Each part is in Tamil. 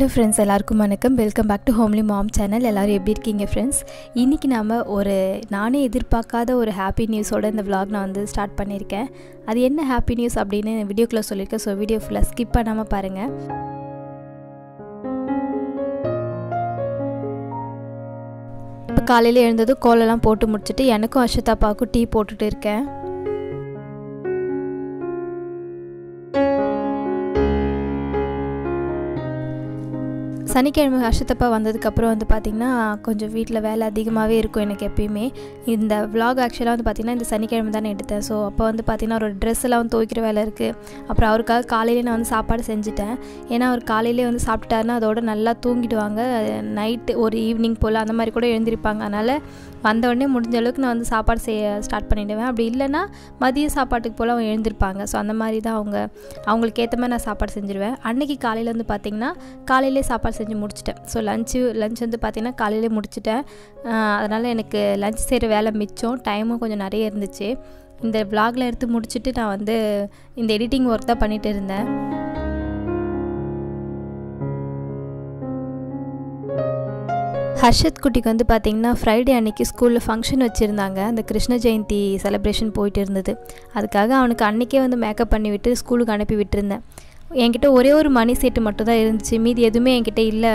ஹலோ ஃப்ரெண்ட்ஸ் எல்லாருக்கும் வணக்கம். Welcome back to homely mom channel எல்லோரும் எப்படி இருக்கீங்க ஃப்ரெண்ட்ஸ் இன்றைக்கி நாம் ஒரு நானே எதிர்பார்க்காத ஒரு ஹாப்பி நியூஸோட இந்த vlog நான் வந்து ஸ்டார்ட் பண்ணியிருக்கேன். அது என்ன ஹாப்பி நியூஸ் அப்படின்னு வீடியோக்குள்ளே சொல்லியிருக்கேன். ஸோ வீடியோ ஃபுல்லாக ஸ்கிப் பண்ணாமல் பாருங்கள் இப்போ காலையில் எழுந்ததும் கோலெல்லாம் போட்டு முடிச்சுட்டு எனக்கும் அஷதாப்பாவுக்கும் டீ போட்டுட்டு இருக்கேன். சனிக்கிழமை ஹர்ஷத்தப்பா வந்ததுக்கப்புறம் வந்து பார்த்திங்கன்னா கொஞ்சம் வீட்டில் வேலை அதிகமாகவே இருக்கும் எனக்கு எப்பயுமே. இந்த vlog ஆக்சுவலாக வந்து பார்த்திங்கன்னா இந்த சனிக்கிழமை தானே எடுத்தேன். ஸோ அப்போ வந்து பார்த்திங்கன்னா ஒரு ட்ரெஸ் எல்லாம் வந்து துவைக்கிற வேலை இருக்குது அப்புறம் அவருக்காக காலையிலே நான் வந்து சாப்பாடு செஞ்சுட்டேன். ஏன்னா அவர் காலையிலே வந்து சாப்பிட்டுட்டாருன்னா அதோட நல்லா தூங்கிடுவாங்க. நைட்டு ஒரு ஈவினிங் போல் அந்த மாதிரி கூட எழுந்திருப்பாங்க. அதனால் வந்த உடனே முடிஞ்ச அளவுக்கு நான் வந்து சாப்பாடு செய்ய ஸ்டார்ட் பண்ணிவிடுவேன் அப்படி இல்லைன்னா மதிய சாப்பாட்டுக்கு போல் அவங்க எழுந்திருப்பாங்க. ஸோ அந்த மாதிரி தான் அவங்க அவங்களுக்கு ஏற்ற மாதிரி நான் சாப்பாடு செஞ்சுருவேன். அன்றைக்கி காலையில் வந்து பார்த்திங்கன்னா காலையிலே சாப்பாடு செஞ்சு முடிச்சிட்டேன். ஸோ லஞ்சு லஞ்ச் வந்து பார்த்திங்கன்னா காலையிலே முடிச்சிட்டேன். அதனால் எனக்கு லஞ்ச் செய்கிற வேலை மிச்சம். டைமும் கொஞ்சம் நிறைய இருந்துச்சு. இந்த vlogல எடுத்து முடிச்சுட்டு நான் வந்து இந்த எடிட்டிங் ஒர்க் தான் பண்ணிகிட்டு இருந்தேன். ஹர்ஷத் குட்டிக்கு வந்து பார்த்திங்கன்னா ஃப்ரைடே அன்னைக்கு ஸ்கூலில் ஃபங்க்ஷன் வச்சுருந்தாங்க. அந்த கிருஷ்ண ஜெயந்தி செலிப்ரேஷன் போயிட்டு இருந்தது. அதுக்காக அவனுக்கு அன்றைக்கே வந்து மேக்கப் பண்ணி விட்டு ஸ்கூலுக்கு அனுப்பி விட்டுருந்தேன். என்கிட்ட ஒரே ஒரு மணி செட்டு மட்டும்தான் இருந்துச்சு. மீதி எதுவுமே என்கிட்ட இல்லை.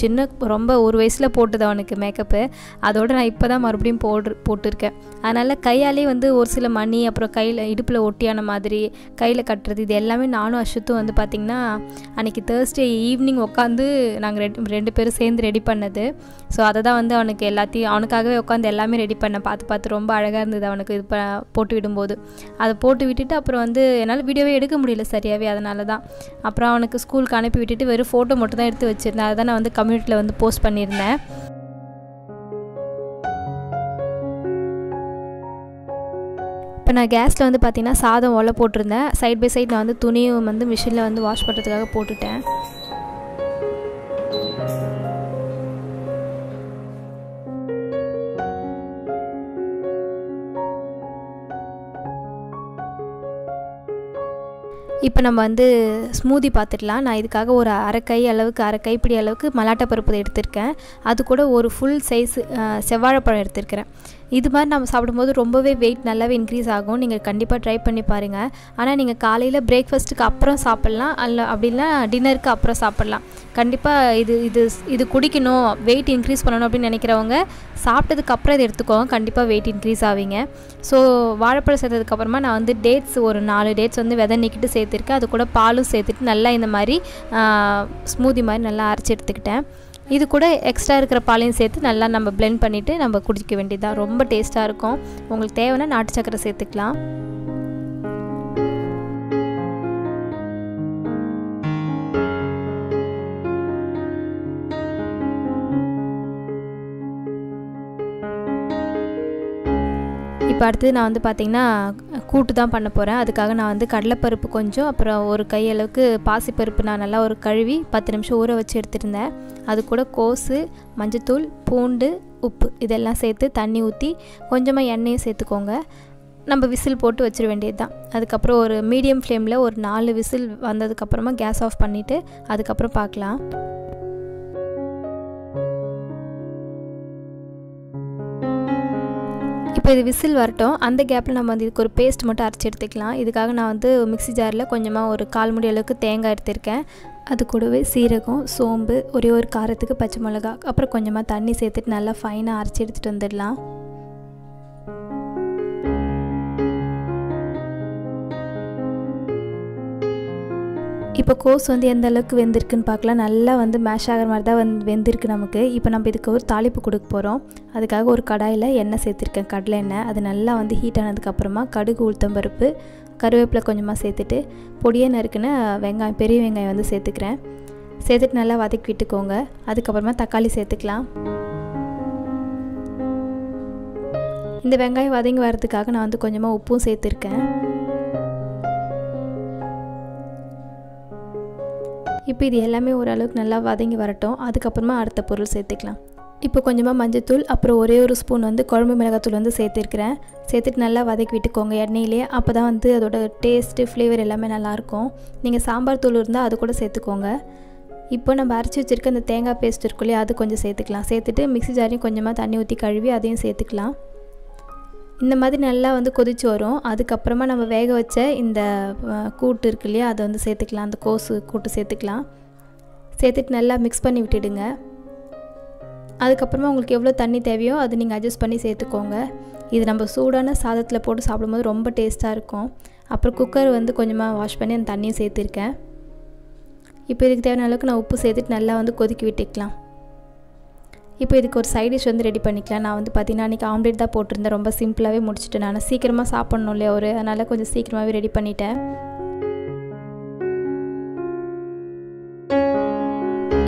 சின்ன ரொம்ப ஒரு வயசில் போட்டது அவனுக்கு மேக்கப்பு அதோட நான் இப்போ தான் மறுபடியும் போடு போட்டிருக்கேன். அதனால் கையாலே வந்து ஒரு சில மணி அப்புறம் கையில் இடுப்பில் ஒட்டியான மாதிரி கையில் கட்டுறது இது எல்லாமே நானும் அஷுத்தும் வந்து பார்த்திங்கன்னா அன்றைக்கி தேர்ஸ்டே ஈவினிங் உட்காந்து நாங்கள் ரெண்டு ரெண்டு பேரும் சேர்ந்து ரெடி பண்ணது. ஸோ அதை தான் வந்து அவனுக்கு எல்லாத்தையும் அவனுக்காகவே உட்காந்து எல்லாமே ரெடி பண்ணேன். பார்த்து பார்த்து ரொம்ப அழகாக இருந்தது அவனுக்கு இது போட்டு விடும்போது. அதை போட்டு விட்டுட்டு அப்புறம் வந்து என்னால் வீடியோவே எடுக்க முடியல சரியாகவே அதனால தான் அப்புறம் அவனுக்கு ஸ்கூலுக்கு அனுப்பி விட்டுட்டு வெறும் ஃபோட்டோ மட்டும் தான் எடுத்து வச்சுருந்தேன். அதை தான் நான் வந்து கம்யூனிட்டியில் வந்து போஸ்ட் பண்ணியிருந்தேன். இப்போ நான் கேஸில் வந்து பார்த்திங்கன்னா சாதம் ஒலை போட்டிருந்தேன். சைட் பை சைட் நான் வந்து துணியும் வந்து மிஷினில் வந்து வாஷ் பண்ணுறதுக்காக போட்டுட்டேன். இப்போ நம்ம வந்து ஸ்மூதி பார்த்துடலாம். நான் இதுக்காக ஒரு அரை கை அளவுக்கு அரை கைப்பிடி அளவுக்கு மலாட்டை பருப்பு எடுத்திருக்கேன். அது கூட ஒரு ஃபுல் சைஸ் செவ்வாழைப்பழம் எடுத்திருக்கிறேன். இது மாதிரி நம்ம சாப்பிடும்போது ரொம்பவே வெயிட் நல்லாவே இன்க்ரீஸ் ஆகும். நீங்கள் கண்டிப்பாக ட்ரை பண்ணி பாருங்கள் ஆனால் நீங்கள் காலையில் பிரேக்ஃபாஸ்ட்டுக்கு அப்புறம் சாப்பிட்லாம். அல்ல அப்படின்னா டின்னருக்கு அப்புறம் சாப்பிட்லாம். கண்டிப்பாக இது இது இது குடிக்கணும். வெயிட் இன்க்ரீஸ் பண்ணணும் அப்படின்னு நினைக்கிறவங்க சாப்பிட்டதுக்கு அப்புறம் இதை எடுத்துக்கோங்க. கண்டிப்பாக வெயிட் இன்க்ரீஸ் ஆவீங்க. ஸோ வாழைப்பழம் சேர்த்ததுக்கப்புறமா நான் வந்து டேட்ஸ் ஒரு நாலு டேட்ஸ் வந்து விதை நீக்கிட்டு சேர்த்துருக்கேன் அது கூட பாலும் சேர்த்துட்டு நல்லா இந்த மாதிரி ஸ்மூதி மாதிரி நல்லா அரைச்சி எடுத்துக்கிட்டேன். இது கூட எக்ஸ்ட்ரா இருக்கிற பாலையும் சேர்த்து நல்லா நம்ம பிளெண்ட் பண்ணிவிட்டு நம்ம குடிக்க வேண்டியதாக ரொம்ப டேஸ்ட்டாக இருக்கும். உங்களுக்கு தேவைன்னா நாட்டு சக்கரை சேர்த்துக்கலாம். இப்போ அடுத்தது நான் வந்து பார்த்திங்கன்னா கூட்டு தான் பண்ண போகிறேன் அதுக்காக நான் வந்து கடலைப்பருப்பு கொஞ்சம் அப்புறம் ஒரு கையளவுக்கு பாசிப்பருப்பு நான் நல்லா ஒரு கழுவி பத்து நிமிஷம் ஊற வச்சு எடுத்துருந்தேன். அது கூட கோஸு மஞ்சத்தூள் பூண்டு உப்பு இதெல்லாம் சேர்த்து தண்ணி ஊற்றி கொஞ்சமாக எண்ணெயும் சேர்த்துக்கோங்க. நம்ம விசில் போட்டு வச்சிட வேண்டியது தான் அதுக்கப்புறம் ஒரு மீடியம் ஃப்ளேமில் ஒரு நாலு விசில் வந்ததுக்கப்புறமா கேஸ் ஆஃப் பண்ணிவிட்டு அதுக்கப்புறம் பார்க்கலாம். இப்போ இது விசில் வரட்டும். அந்த கேப்பில் நம்ம வந்து இதுக்கு ஒரு பேஸ்ட் மட்டும் அரைச்சி எடுத்துக்கலாம். இதுக்காக நான் வந்து மிக்ஸி ஜாரில் கொஞ்சமாக ஒரு கால் முடி அளவுக்கு தேங்காய் எடுத்திருக்கேன். அது கூடவே சீரகம் சோம்பு ஒரே ஒரு காரத்துக்கு பச்சை மிளகா அப்புறம் கொஞ்சமாக தண்ணி சேர்த்துட்டு நல்லா ஃபைனாக அரைச்சி எடுத்துகிட்டு வந்துடலாம். இப்போ கோஸ் வந்து எந்த அளவுக்கு வெந்திருக்குன்னு பார்க்கலாம். நல்லா வந்து மேஷ் ஆகிற மாதிரி தான் வந்து வெந்திருக்கு நமக்கு. இப்போ நம்ம இதுக்கு ஒரு தாளிப்பு கொடுக்க போகிறோம் அதுக்காக ஒரு கடாயில் எண்ணெய் சேர்த்துருக்கேன். கடலை எண்ணெய். அது நல்லா வந்து ஹீட் ஆனதுக்கப்புறமா கடுகு உளுத்தம்பருப்பு கருவேப்பிலை கொஞ்சமாக சேர்த்துட்டு பொடியே நறுக்குன்னு வெங்காயம் பெரிய வெங்காயம் வந்து சேர்த்துக்கிறேன். சேர்த்துட்டு நல்லா வதக்கி விட்டுக்கோங்க. அதுக்கப்புறமா தக்காளி சேர்த்துக்கலாம். இந்த வெங்காயம் வதங்கி வரதுக்காக நான் வந்து கொஞ்சமாக உப்பும் சேர்த்துருக்கேன். இப்போ இது எல்லாமே ஓரளவுக்கு நல்லா வதங்கி வரட்டும். அதுக்கப்புறமா அடுத்த பொருள் சேர்த்துக்கலாம். இப்போ கொஞ்சமாக மஞ்சத்தூள் அப்புறம் ஒரே ஒரு ஸ்பூன் வந்து குழம்பு மிளகாத்தூள் வந்து சேர்த்துருக்கிறேன். சேர்த்துட்டு நல்லா வதக்கி விட்டுக்கோங்க எண்ணெயிலே. அப்போ தான் வந்து அதோட டேஸ்ட்டு ஃப்ளேவர் எல்லாமே நல்லாயிருக்கும். நீங்கள் சாம்பார் தூள் இருந்தால் அது கூட சேர்த்துக்கோங்க. இப்போ நம்ம அரைச்சி வச்சுருக்க அந்த தேங்காய் பேஸ்ட் இருக்குள்ளே அது கொஞ்சம் சேர்த்துக்கலாம். சேர்த்துட்டு மிக்ஸி ஜாரையும் கொஞ்சமாக தண்ணி ஊற்றி கழுவி அதையும் சேர்த்துக்கலாம். இந்த மாதிரி நல்லா வந்து கொதிச்சு வரும். அதுக்கப்புறமா நம்ம வேக வச்ச இந்த கூட்டு இருக்கு இல்லையா அதை வந்து சேர்த்துக்கலாம். அந்த கோஸு கூட்டு சேர்த்துக்கலாம். சேர்த்துட்டு நல்லா மிக்ஸ் பண்ணி விட்டுடுங்க. அதுக்கப்புறமா உங்களுக்கு எவ்வளோ தண்ணி தேவையோ அது நீங்கள் அட்ஜஸ்ட் பண்ணி சேர்த்துக்கோங்க. இது நம்ம சூடான சாதத்தில் போட்டு சாப்பிடும்போது ரொம்ப டேஸ்ட்டாக இருக்கும். அப்புறம் குக்கர் வந்து கொஞ்சமாக வாஷ் பண்ணி அந்த தண்ணியும் சேர்த்துருக்கேன். இப்போ இதுக்கு தேவையான அளவுக்கு நான் உப்பு சேர்த்துட்டு நல்லா வந்து கொதிக்க விட்டுக்கலாம். இப்போ இதுக்கு ஒரு சைட் டிஷ் வந்து ரெடி பண்ணிக்கலாம். நான் வந்து பார்த்தீங்கன்னா அன்றைக்கி ஆம்லேட் தான் போட்டிருந்தேன். ரொம்ப சிம்பிளாகவே முடிச்சுட்டேன் நான். சீக்கிரமாக சாப்பிட்ணும் இல்லையா ஒரு? அதனால் கொஞ்சம் சீக்கிரமாகவே ரெடி பண்ணிட்டேன்.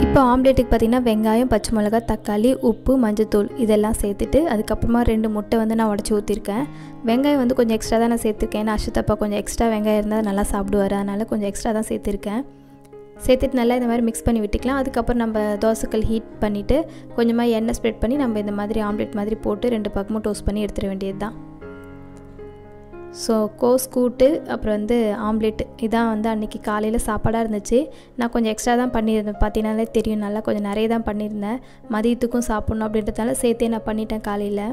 இப்போ ஆம்லேட்டுக்கு பார்த்தீங்கன்னா வெங்காயம் பச்சை மிளகாய் தக்காளி உப்பு மஞ்சத்தூள் இதெல்லாம் சேர்த்துட்டு அதுக்கப்புறமா ரெண்டு முட்டை வந்து நான் உடச்சி ஊற்றிருக்கேன் வெங்காயம் வந்து கொஞ்சம் எக்ஸ்ட்ரா தான் நான் சேர்த்துருக்கேன். ஏன்னா அஷத்தப்பா கொஞ்சம் எக்ஸ்ட்ரா வெங்காயம் இருந்தால் நல்லா சாப்பிடுவார். அதனால் கொஞ்சம் எக்ஸ்ட்ரா தான் சேர்த்துருக்கேன். சேர்த்துட்டு நல்லா இந்த மாதிரி மிக்ஸ் பண்ணி விட்டுக்கலாம். அதுக்கப்புறம் நம்ம தோசைக்கல் ஹீட் பண்ணிவிட்டு கொஞ்சமாக எண்ணெய் ஸ்ப்ரெட் பண்ணி நம்ம இந்த மாதிரி ஆம்லேட் மாதிரி போட்டு ரெண்டு பக்கமும் டோஸ்ட் பண்ணி எடுத்துட வேண்டியது தான் ஸோ கோஸ் கூட்டு அப்புறம் வந்து ஆம்லெட் இதான் வந்து அன்றைக்கி காலையில் சாப்பாடாக இருந்துச்சு. நான் கொஞ்சம் எக்ஸ்ட்ரா தான் பண்ணியிருந்தேன். பார்த்தீங்கன்னாலே தெரியும். நல்லா கொஞ்சம் நிறைய தான் பண்ணியிருந்தேன். மதியத்துக்கும் சாப்பிட்ணும் அப்படின்றதால சேர்த்தே நான் பண்ணிட்டேன் காலையில்.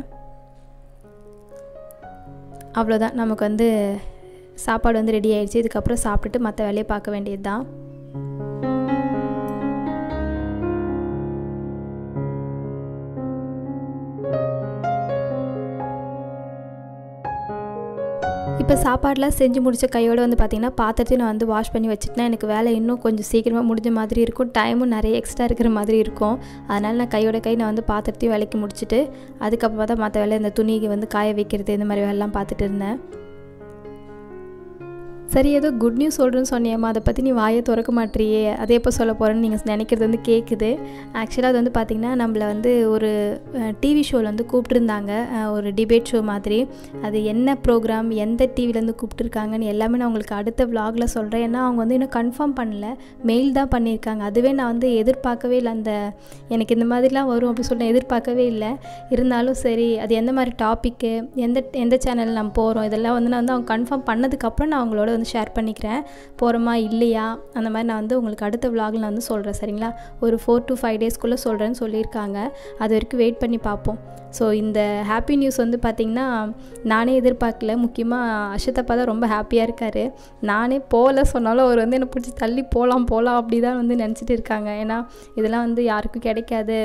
அவ்வளோதான் நமக்கு வந்து சாப்பாடு வந்து ரெடி ஆகிடுச்சு இதுக்கப்புறம் சாப்பிட்டுட்டு மற்ற வேலையை பார்க்க வேண்டியது தான் இப்போ சாப்பாடெலாம் செஞ்சு முடிச்ச கையோடு வந்து பார்த்திங்கன்னா பாத்திரத்தையும் நான் வந்து வாஷ் பண்ணி வச்சுட்டேன் எனக்கு வேலை இன்னும் கொஞ்சம் சீக்கிரமாக முடிஞ்ச மாதிரி இருக்கும். டைமும் நிறைய எக்ஸ்ட்ரா இருக்கிற மாதிரி இருக்கும். அதனால் நான் கையோட கை நான் வந்து பாத்திரத்தையும் விலைக்கு முடிச்சுட்டு அதுக்கப்புறமா தான் மற்ற வேலை இந்த துணிக்கு வந்து காய வைக்கிறது இந்த மாதிரி வேலைலாம் பார்த்துட்டு இருந்தேன். சரி ஏதோ குட் நியூஸ் சொல்கிறேன்னு சொன்னியம்மா. அதை பற்றி நீ வாயை திறக்க மாட்டியே. அதே எப்போ சொல்ல போகிறேன்னு நீங்கள் நினைக்கிறது வந்து கேட்குது ஆக்சுவலாக அது வந்து பார்த்திங்கன்னா நம்மளை வந்து ஒரு டிவி ஷோவில் வந்து கூப்பிட்டுருந்தாங்க. ஒரு டிபேட் ஷோ மாதிரி. அது என்ன ப்ரோக்ராம் எந்த டிவிலேருந்து கூப்பிட்டுருக்காங்கன்னு எல்லாமே நான் உங்களுக்கு அடுத்த விலாகில் சொல்கிறேன் ஏன்னா அவங்க வந்து இன்னும் கன்ஃபார்ம் பண்ணல. மெயில் தான் பண்ணியிருக்காங்க. அதுவே நான் வந்து எதிர்பார்க்கவே இல்லை. அந்த எனக்கு இந்த மாதிரிலாம் வரும் அப்படின்னு சொல்லி எதிர்பார்க்கவே இல்லை. இருந்தாலும் சரி அது எந்த மாதிரி டாப்பிக்கு எந்த எந்த சேனல் நம்ம போகிறோம் இதெல்லாம் வந்து நான் வந்து அவங்க கன்ஃபார்ம் பண்ணதுக்கப்புறம் நான் அவங்களோட வந்து ஷேர் பண்ணிக்கிறேன். போகிறோமா இல்லையா? அந்த மாதிரி நான் வந்து உங்களுக்கு அடுத்த விலாகில் நான் வந்து சொல்கிறேன் சரிங்களா? ஒரு ஃபோர் டு ஃபைவ் டேஸ்க்குள்ளே சொல்கிறேன்னு சொல்லியிருக்காங்க. அது வரைக்கும் வெயிட் பண்ணி பார்ப்போம். ஸோ இந்த ஹாப்பி நியூஸ் வந்து பார்த்திங்கன்னா நானே எதிர்பார்க்கல. முக்கியமாக அஷத்தப்பா தான் ரொம்ப ஹாப்பியாக இருக்கார். நானே போகல சொன்னாலும் அவர் வந்து என்னை பிடிச்சி தள்ளி போகலாம் போகலாம் அப்படி தான் வந்து நினச்சிட்டு இருக்காங்க. ஏன்னா இதெல்லாம் வந்து யாருக்கும் கிடைக்காது.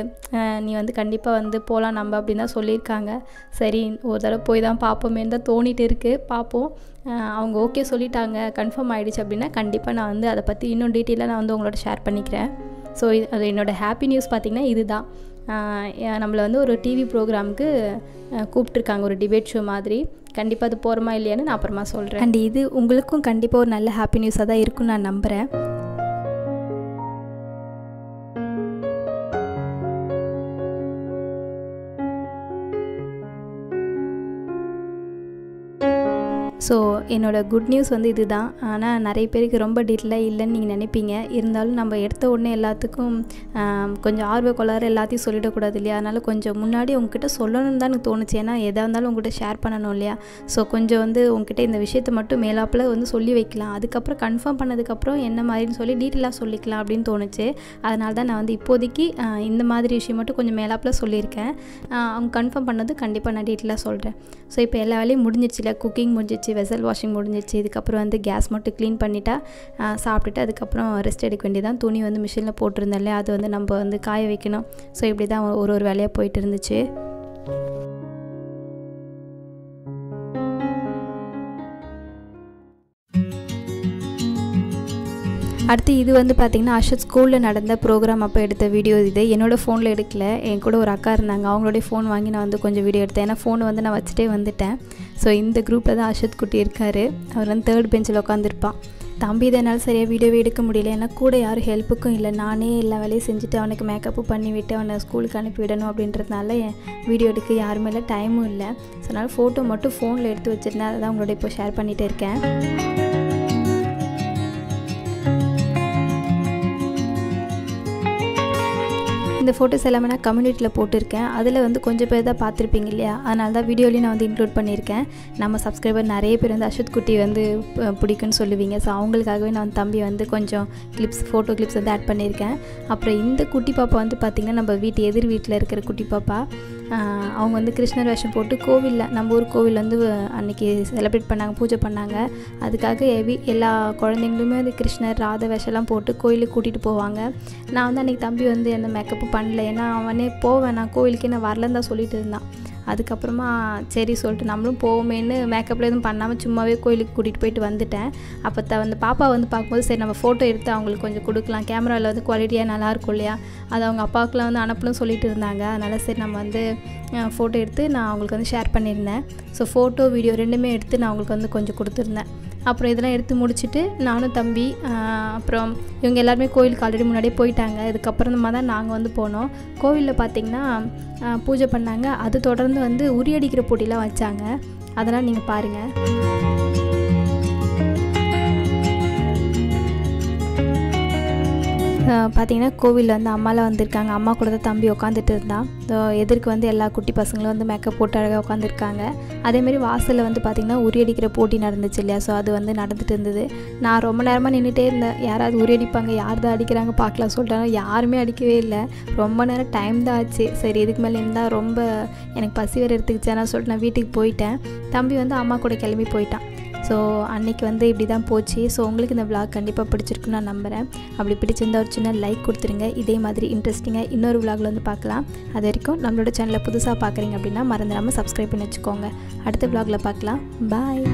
நீ வந்து கண்டிப்பாக வந்து போகலாம் நம்ம அப்படின்னு தான் சொல்லியிருக்காங்க. சரி ஒரு தடவை போய் தான் பார்ப்போமேன்னு தான் தோணிட்டு இருக்குது பார்ப்போம். அவங்க ஓகே சொல்லிட்டாங்க கன்ஃபார்ம் ஆகிடுச்சு அப்படின்னா கண்டிப்பாக நான் வந்து அதை பற்றி இன்னும் டீட்டெயிலாக நான் வந்து உங்களோட ஷேர் பண்ணிக்கிறேன். ஸோ இது அது என்னோடய ஹாப்பி நியூஸ் பார்த்திங்கன்னா இதுதான். நம்மளை வந்து ஒரு டிவி ப்ரோக்ராமுக்கு கூப்பிட்ருக்காங்க ஒரு டிபேட் ஷோ மாதிரி. கண்டிப்பாக அது போகிறோமா இல்லையான்னு நான் அப்புறமா சொல்கிறேன் அண்ட் இது உங்களுக்கும் கண்டிப்பாக ஒரு நல்ல ஹாப்பி நியூஸாக தான் இருக்கும்னு நான் நம்புகிறேன் ஸோ என்னோடய குட் நியூஸ் வந்து இதுதான். ஆனால் நிறைய பேருக்கு ரொம்ப டீட்டெயிலாக இல்லைன்னு நீங்கள் நினைப்பீங்க. இருந்தாலும் நம்ம எடுத்த உடனே எல்லாத்துக்கும் கொஞ்சம் ஆர்வ கொள்ளார எல்லாத்தையும் சொல்லிடக்கூடாது இல்லையா? அதனால் கொஞ்சம் முன்னாடி உங்ககிட்ட சொல்லணும்னு தான் எனக்கு தோணுச்சு. ஏன்னா எதாக இருந்தாலும் உங்ககிட்ட ஷேர் பண்ணணும் இல்லையா? ஸோ கொஞ்சம் வந்து உங்ககிட்ட இந்த விஷயத்தை மட்டும் மேலாப்பில் வந்து சொல்லி வைக்கலாம். அதுக்கப்புறம் கன்ஃபார்ம் பண்ணதுக்கப்புறம் என்ன மாதிரின்னு சொல்லி டீட்டெயிலாக சொல்லிக்கலாம் அப்படின்னு தோணுச்சு. அதனால தான் நான் வந்து இப்போதைக்கு இந்த மாதிரி விஷயம் மட்டும் கொஞ்சம் மேலாப்பில் சொல்லியிருக்கேன். அவங்க கன்ஃபார்ம் பண்ணது கண்டிப்பாக நான் டீட்டெயிலாக சொல்கிறேன் ஸோ இப்போ எல்லா வேலையும் முடிஞ்சிச்சு இல்லை குக்கிங் முடிஞ்சிச்சு வெசல் வாஷிங் முடிஞ்சிச்சு இதுக்கப்புறம் வந்து கேஸ் மட்டும் க்ளீன் பண்ணிட்டா சாப்பிட்டுட்டு அதுக்கப்புறம் ரெஸ்ட் எடுக்க வேண்டியதான் துணி வந்து மிஷினில் போட்டிருந்தேன்ல அது வந்து நம்ம வந்து காய வைக்கணும். ஸோ இப்படி தான் ஒரு ஒரு வேலையாக போயிட்டு இருந்துச்சு. அடுத்து இது வந்து பார்த்திங்கன்னா அஷத் ஸ்கூலில் நடந்த ப்ரோக்ராம் அப்போ எடுத்த வீடியோ இது. என்னோடய ஃபோனில் எடுக்கல. என் கூட ஒரு அக்கா இருந்தாங்க. அவங்களுடைய ஃபோன் வாங்கி நான் வந்து கொஞ்சம் வீடியோ எடுத்தேன். ஏன்னா ஃபோனை வந்து நான் வச்சுட்டே வந்துட்டேன். ஸோ இந்த குரூப்பில் தான் அஷத் குட்டி இருக்கார். அவர் வந்து தேர்ட் பெஞ்சில் உட்காந்துருப்பான் தம்பி இதை என்னால் சரியாக வீடியோவே எடுக்க முடியல. ஏன்னா கூட யாரும் ஹெல்ப்புக்கும் இல்லை. நானே எல்லா வேலையும் செஞ்சுட்டு அவனுக்கு மேக்கப்பு பண்ணி விட்டு அவனை ஸ்கூலுக்கு அனுப்பிவிடணும் அப்படின்றதுனால என் வீடியோ எடுக்க யாருமே இல்லை டைமும் இல்லை. ஸோ அதனால் ஃபோட்டோ மட்டும் ஃபோனில் எடுத்து வச்சுருந்தேன். அதை தான் உங்களோட இப்போ ஷேர் பண்ணிகிட்டு இருக்கேன். இந்த ஃபோட்டோஸ் எல்லாமே நான் கம்யூனிட்டியில் போட்டிருக்கேன். அதில் வந்து கொஞ்சம் பேர் தான் பார்த்துருப்பீங்க இல்லையா? அதனால தான் வீடியோலையும் நான் வந்து இன்க்ளூட் பண்ணியிருக்கேன். நம்ம சப்ஸ்கிரைபர் நிறைய பேர் வந்து அஸ்வத் குட்டி வந்து பிடிக்குன்னு சொல்லுவீங்க. ஸோ அவங்களுக்காகவே நான் தம்பி வந்து கொஞ்சம் கிளிப்ஸ் ஃபோட்டோ கிளிப்ஸ் வந்து ஆட் பண்ணியிருக்கேன். அப்புறம் இந்த குட்டி பாப்பா வந்து பார்த்திங்கன்னா நம்ம வீட்டு எதிர் வீட்டில் இருக்கிற குட்டி பாப்பா. அவங்க வந்து கிருஷ்ணர் வேஷம் போட்டு கோவிலில் நம்ம ஊர் கோவில் வந்து அன்றைக்கி செலிப்ரேட் பண்ணாங்க பூஜை பண்ணாங்க. அதுக்காக எவி எல்லா குழந்தைங்களுமே வந்து கிருஷ்ணர் ராத வேஷம்லாம் போட்டு கோயிலுக்கு கூட்டிகிட்டு போவாங்க. நான் வந்து அன்றைக்கி தம்பி வந்து எந்த மேக்கப்பும் பண்ணல. ஏன்னா அவனே போவேன். நான் கோவிலுக்கே நான் வரலன்னு தான் சொல்லிட்டு இருந்தான். அதுக்கப்புறமா சரி சொல்லிட்டு நம்மளும் போவோமேன்னு மேக்கப்பில் எதுவும் பண்ணாமல் சும்மாவே கோயிலுக்கு கூட்டிகிட்டு போயிட்டு வந்துட்டேன். அப்போ த வந்து பாப்பா வந்து பார்க்கும்போது சரி நம்ம ஃபோட்டோ எடுத்து அவங்களுக்கு கொஞ்சம் கொடுக்கலாம். கேமராவில் வந்து குவாலிட்டியாக நல்லாயிருக்கும் இல்லையா? அது அவங்க அப்பாவுக்குலாம் வந்து அனுப்பணும்னு சொல்லிட்டு இருந்தாங்க. அதனால் சரி நம்ம வந்து ஃபோட்டோ எடுத்து நான் அவங்களுக்கு வந்து ஷேர் பண்ணியிருந்தேன். ஸோ ஃபோட்டோ வீடியோ ரெண்டுமே எடுத்து நான் அவங்களுக்கு வந்து கொஞ்சம் கொடுத்துருந்தேன். அப்புறம் இதெல்லாம் எடுத்து முடிச்சுட்டு நானும் தம்பி அப்புறம் இவங்க எல்லாருமே கோயிலுக்கு ஆல்ரெடி முன்னாடியே போயிட்டாங்க. இதுக்கப்புறமா தான் நாங்கள் வந்து போனோம். கோவிலில் பார்த்திங்கன்னா பூஜை பண்ணாங்க. அது தொடர்ந்து வந்து உரியடிக்கிற போட்டிலாம் வச்சாங்க. அதெல்லாம் நீங்கள் பாருங்கள் பார்த்தீங்கன்னா கோவிலில் வந்து அம்மாலாம் வந்திருக்காங்க. அம்மா கூட தான் தம்பி உட்காந்துட்டு இருந்தான். எதிர்க்கு வந்து எல்லா குட்டி பசங்களும் வந்து மேக்கப் போட்டு அழகாக உட்காந்துருக்காங்க அதேமாரி வாசலில் வந்து பார்த்திங்கன்னா உரியடிக்கிற போட்டி நடந்துச்சு இல்லையா? ஸோ அது வந்து நடந்துட்டு இருந்தது. நான் ரொம்ப நேரமாக நின்றுட்டே இருந்தேன். யாராவது உரியடிப்பாங்க யார் தான் அடிக்கிறாங்க பார்க்கலாம் சொல்லிட்டாங்க. யாருமே அடிக்கவே இல்லை. ரொம்ப நேரம் டைம் தான் ஆச்சு. சரி இதுக்கு மேலே இருந்தால் ரொம்ப எனக்கு பசி வேறு எடுத்துக்கிச்சேன்னா சொல்லிட்டு நான் வீட்டுக்கு போயிட்டேன். தம்பி வந்து அம்மா கூட கிளம்பி போயிட்டான். ஸோ அன்னைக்கு வந்து இப்படி தான் போச்சு. ஸோ உங்களுக்கு இந்த விளாக் கண்டிப்பாக பிடிச்சிருக்குன்னு நான் நம்புகிறேன் அப்படி பிடிச்சிருந்தா ஒரு சின்ன லைக் கொடுத்துருங்க. இதே மாதிரி இன்ட்ரெஸ்டிங்காக இன்னொரு விளாகில் வந்து பார்க்கலாம். அது வரைக்கும் நம்மளோட சேனலை புதுசாக பார்க்குறீங்க அப்படின்னா மறந்துடாமல் சப்ஸ்கிரைப் பண்ணி வச்சுக்கோங்க. அடுத்த விளாகில் பார்க்கலாம். பாய்